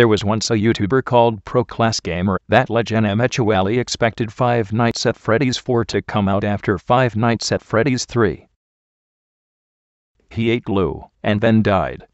There was once a YouTuber called Pro Class Gamer that legend eventually expected Five Nights at Freddy's 4 to come out after Five Nights at Freddy's 3. He ate glue and then died.